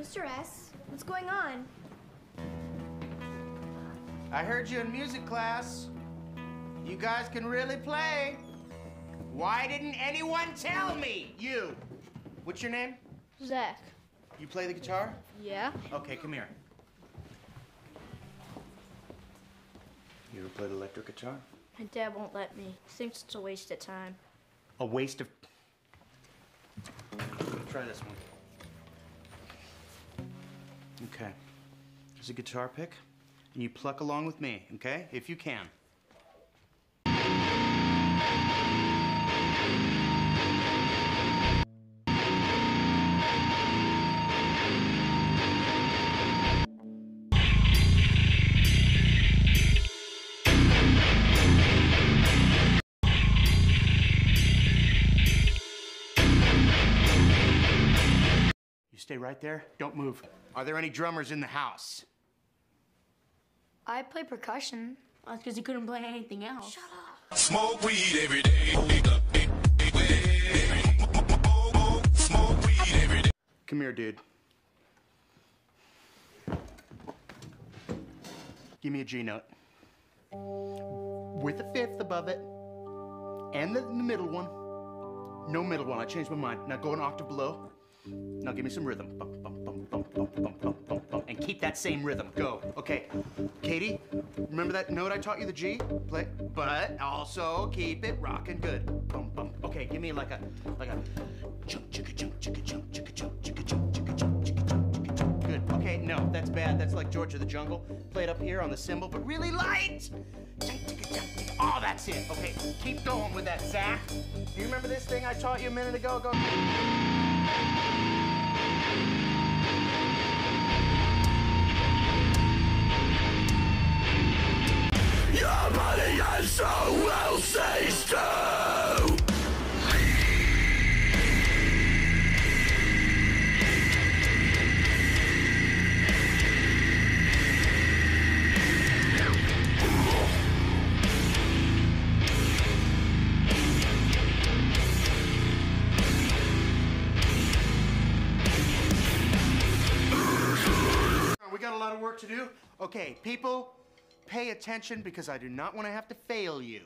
Mr. S, what's going on? I heard you in music class. You guys can really play. Why didn't anyone tell me? You. What's your name? Zach. You play the guitar? Yeah? Okay, come here. You ever played electric guitar? My dad won't let me. He thinks it's a waste of time. A waste of. Try this one. Okay. Here's a guitar pick, and you pluck along with me, okay? If you can. Stay right there. Don't move. Are there any drummers in the house? I play percussion. That's because he couldn't play anything else. Shut up. Smoke weed every day. Smoke weed every day. Come here, dude. Give me a G note. With a fifth above it. And the, the middle one. No middle one. I changed my mind. Now go an octave below. Now give me some rhythm. Bum, bum, bum, bum, bum, bum, bum, bum, bum. And keep that same rhythm. Go. Okay. Katie, remember that note I taught you, the G? Play. But also keep it rocking good. Bum, bum. Okay, give me like a like a chunk chicka chunk chicka chunk chicka chunk chicka chunk chicka chunk chicka chunk chicka chunk. Good. Okay, no, that's bad. That's like George of the Jungle. Play it up here on the cymbal, but really light. Chunk. Oh, that's it. Okay, keep going with that, Zach. Do you remember this thing I taught you a minute ago? Go. Lot of work to do. Okay, people, pay attention because I do not want to have to fail you.